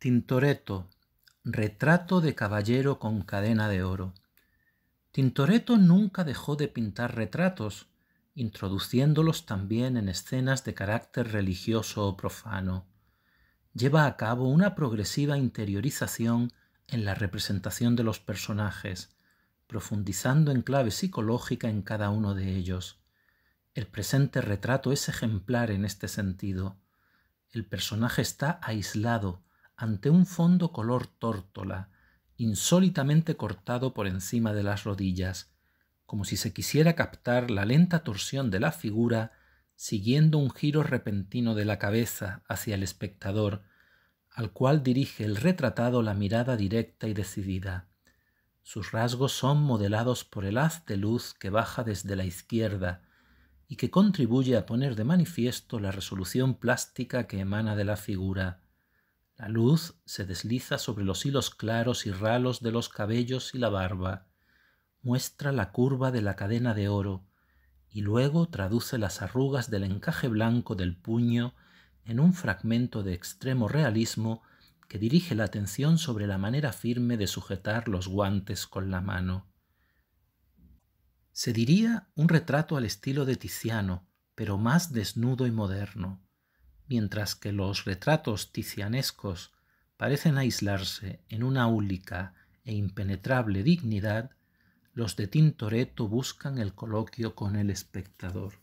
Tintoretto, retrato de caballero con cadena de oro. Tintoretto nunca dejó de pintar retratos, introduciéndolos también en escenas de carácter religioso o profano. Lleva a cabo una progresiva interiorización en la representación de los personajes, profundizando en clave psicológica en cada uno de ellos. El presente retrato es ejemplar en este sentido. El personaje está aislado, ante un fondo color tórtola, insólitamente cortado por encima de las rodillas, como si se quisiera captar la lenta torsión de la figura siguiendo un giro repentino de la cabeza hacia el espectador, al cual dirige el retratado la mirada directa y decidida. Sus rasgos son modelados por el haz de luz que baja desde la izquierda y que contribuye a poner de manifiesto la resolución plástica que emana de la figura. La luz se desliza sobre los hilos claros y ralos de los cabellos y la barba, muestra la curva de la cadena de oro y luego traduce las arrugas del encaje blanco del puño en un fragmento de extremo realismo que dirige la atención sobre la manera firme de sujetar los guantes con la mano. Se diría un retrato al estilo de Tiziano, pero más desnudo y moderno mientras que los retratos ticianescos parecen aislarse en una única e impenetrable dignidad, los de Tintoretto buscan el coloquio con el espectador.